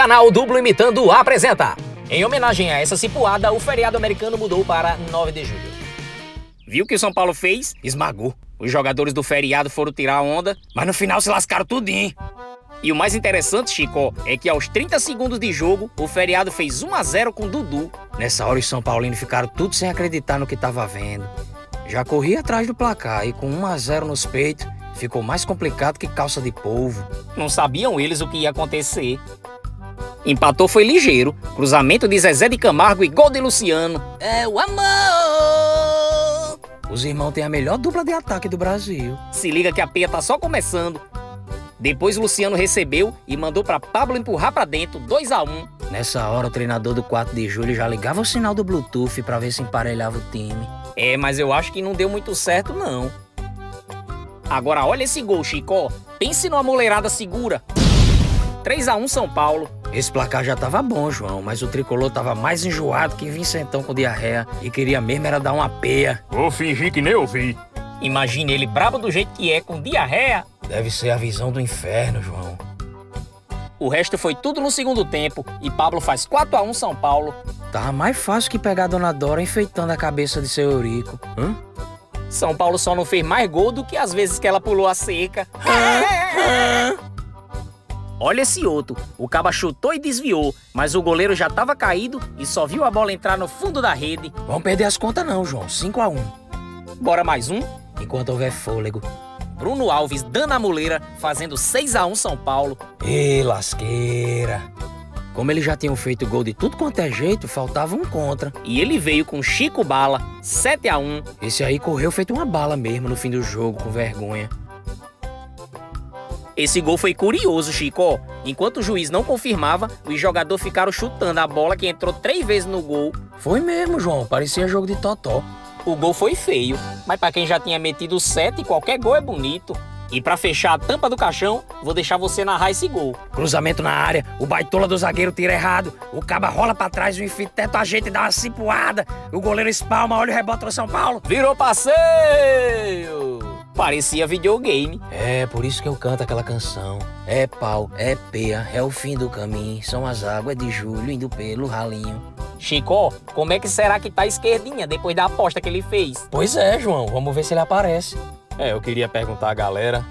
Canal Duplo Imitando apresenta. Em homenagem a essa cipuada, o feriado americano mudou para 9 de julho. Viu o que o São Paulo fez? Esmagou. Os jogadores do feriado foram tirar a onda, mas no final se lascaram tudinho. E o mais interessante, Chico, é que aos 30 segundos de jogo, o feriado fez 1 a 0 com Dudu. Nessa hora os São Paulinos ficaram tudo sem acreditar no que estava vendo. Já corri atrás do placar e com 1 a 0 nos peitos, ficou mais complicado que calça de polvo. Não sabiam eles o que ia acontecer. Empatou foi ligeiro. Cruzamento de Zezé de Camargo e gol de Luciano. É o amor! Os irmãos têm a melhor dupla de ataque do Brasil. Se liga que a peia tá só começando. Depois Luciano recebeu e mandou para Pablo empurrar para dentro, 2 a 1 Nessa hora o treinador do 4 de julho já ligava o sinal do Bluetooth para ver se emparelhava o time. É, mas eu acho que não deu muito certo não. Agora olha esse gol, Chico. Pense numa moleirada segura. 3 a 1 São Paulo. Esse placar já tava bom, João, mas o tricolor tava mais enjoado que Vincentão com diarreia e queria mesmo era dar uma peia. Vou fingir que nem ouvi. Imagine ele brabo do jeito que é, com diarreia. Deve ser a visão do inferno, João. O resto foi tudo no segundo tempo e Pablo faz 4 a 1 São Paulo. Tava mais fácil que pegar a Dona Dora enfeitando a cabeça de seu Eurico. Hã? São Paulo só não fez mais gol do que as vezes que ela pulou a cerca. Olha esse outro. O Caba chutou e desviou, mas o goleiro já estava caído e só viu a bola entrar no fundo da rede. Vamos perder as contas não, João. 5 a 1 Bora mais um? Enquanto houver fôlego. Bruno Alves dando a muleira, fazendo 6 a 1 São Paulo. Ê, lasqueira. Como eles já tinham feito gol de tudo quanto é jeito, faltava um contra. E ele veio com Chico Bala, 7 a 1 Esse aí correu feito uma bala mesmo no fim do jogo, com vergonha. Esse gol foi curioso, Chico. Enquanto o juiz não confirmava, os jogadores ficaram chutando a bola que entrou três vezes no gol. Foi mesmo, João. Parecia jogo de totó. O gol foi feio, mas para quem já tinha metido sete, qualquer gol é bonito. E para fechar a tampa do caixão, vou deixar você narrar esse gol. Cruzamento na área, o baitola do zagueiro tira errado, o caba rola para trás, o infiteto ajeita e dá uma cipuada, o goleiro espalma, olha o rebote do São Paulo. Virou passeio! Parecia videogame. É, por isso que eu canto aquela canção. É pau, é peia, é o fim do caminho, são as águas de julho indo pelo ralinho. Chico, como é que será que tá a esquerdinha depois da aposta que ele fez? Pois é, João, vamos ver se ele aparece. É, eu queria perguntar à galera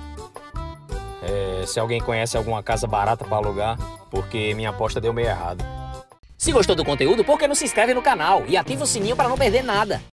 é, se alguém conhece alguma casa barata para alugar, porque minha aposta deu meio errado. Se gostou do conteúdo, por que não se inscreve no canal e ativa o sininho para não perder nada?